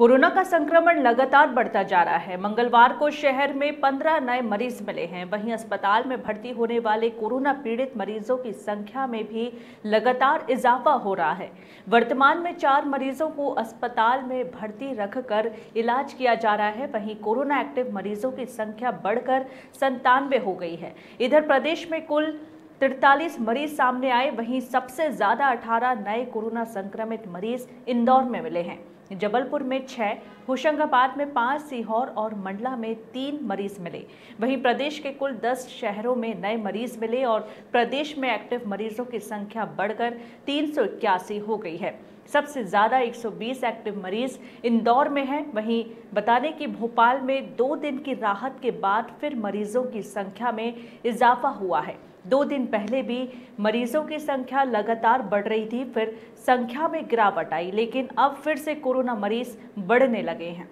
Corona का संक्रमण लगातार बढ़ता जा रहा है। मंगलवार को शहर में 15 नए मरीज़ मिले हैं। वहीं अस्पताल में भर्ती होने वाले कोरोना पीड़ित मरीजों की संख्या में भी लगातार इजाफा हो रहा है। वर्तमान में चार मरीजों को अस्पताल में भर्ती रखकर इलाज किया जा रहा है। वहीं कोरोना एक्टिव मरीजों की संख्या बढ़कर संतानवे हो गई है। इधर प्रदेश में कुल तिरतालीस मरीज़ सामने आए। वहीं सबसे ज़्यादा 18 नए कोरोना संक्रमित मरीज़ इंदौर में मिले हैं। जबलपुर में छह, होशंगाबाद में पाँच, सीहोर और मंडला में तीन मरीज़ मिले। वहीं प्रदेश के कुल दस शहरों में नए मरीज़ मिले और प्रदेश में एक्टिव मरीजों की संख्या बढ़कर तीन सौ इक्यासी हो गई है। सबसे ज़्यादा 120 एक्टिव मरीज़ इंदौर में हैं। वहीं बताने कि भोपाल में दो दिन की राहत के बाद फिर मरीजों की संख्या में इजाफा हुआ है। दो दिन पहले भी मरीजों की संख्या लगातार बढ़ रही थी, फिर संख्या में गिरावट आई, लेकिन अब फिर से कोरोना मरीज़ बढ़ने लगे हैं।